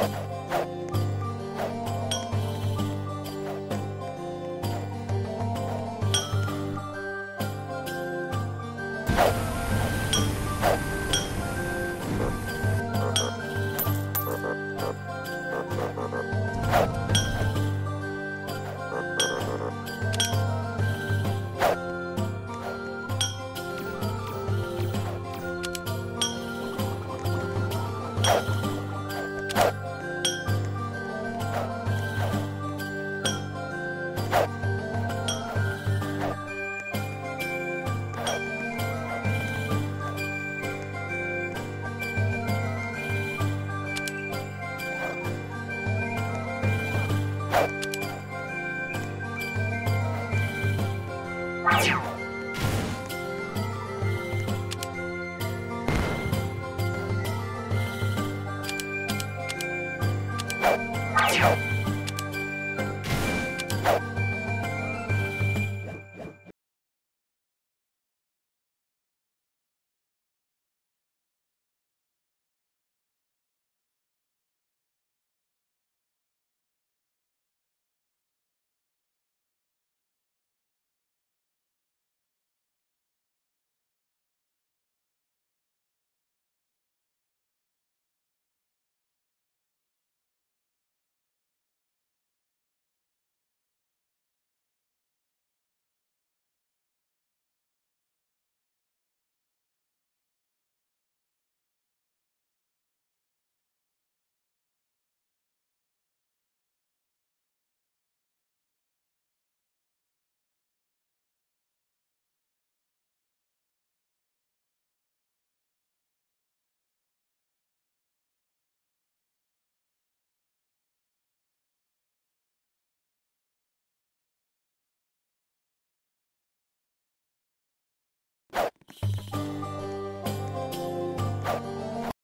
you Ciao.